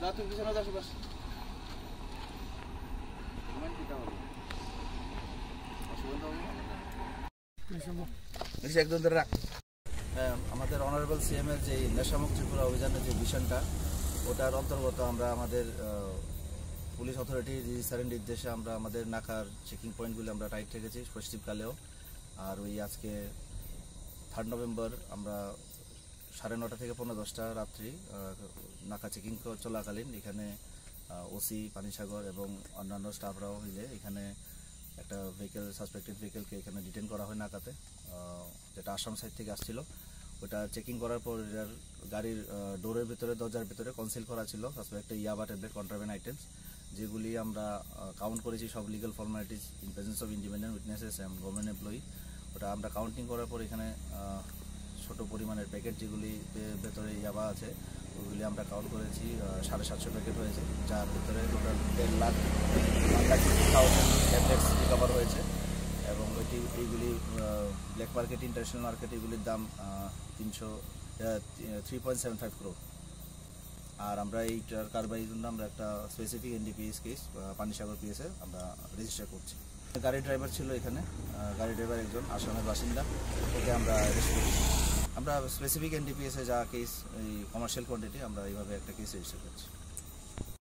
না তুমি পিছনে যাও বাস একদম রাখ। হ্যাঁ, আমাদের অনারেবল সিএম এর যে নেশামুক্ত ত্রিপুরা অভিযানের যে মিশনটা ওটার অন্তর্গত আমরা আমাদের পুলিশ অথরিটি স্যারের নির্দেশে আমরা আমাদের নাকার চেকিং পয়েন্টগুলি আমরা টাইট রেখেছি পশ্চিমকালেও। আর ওই আজকে থার্ড নভেম্বর আমরা সাড়ে নটা থেকে পনেরো দশটা রাত্রি নাকা চেকিং চলাকালীন এখানে ওসি, পানিসাগর এবং অন্যান্য স্টাফরাও মিলে এখানে একটা ভেহিকেল সাসপেক্টেড ভেহিকেলকে এখানে ডিটেন করা হয় নাকাতে যেটা আসাম সাইড থেকে আসছিল। ওটা চেকিং করার পর এটার গাড়ির ডোরের ভিতরে, দরজার ভিতরে কনসিল করা ছিল সাসপেক্টেড ইয়াবা ট্যাবলেট কন্ট্রাভেন আইটেমস যেগুলি আমরা কাউন্ট করেছি সব legal formalities in presence of independent witnesses and government employee ওটা আমরা কাউন্টিং করার পর এখানে ছোট পরিমাণের প্যাকেট যেগুলি ভেতরে ইয়াবা আছে, ওগুলি আমরা কাউন্ট করেছি সাড়ে সাতশো প্যাকেট হয়েছে, যার ভিতরে টোটাল দেড় লাখ থাউজেন্ড ট্যাবলেটস রিকভার হয়েছে এবং এটি এইগুলি ব্ল্যাক মার্কেট ইন্টারন্যাশনাল মার্কেট এগুলির দাম তিনশো three point seven five crore আর আমরা এইটার কারবারির জন্য আমরা একটা স্পেসিফিক এনডিপিএস কেস পানিসাগর পিএসে আমরা রেজিস্টার করছি। গাড়ি ড্রাইভার ছিল এখানে গাড়ি ড্রাইভার একজন, আসামের বাসিন্দা, ওকে আমরা অ্যারেস্ট করেছি। আমরা স্পেসিফিক এনডিপিএসে যা কেস এই কমার্শিয়াল কোয়ান্টিটি আমরা এইভাবে একটা কেস রেজিস্টার করছি।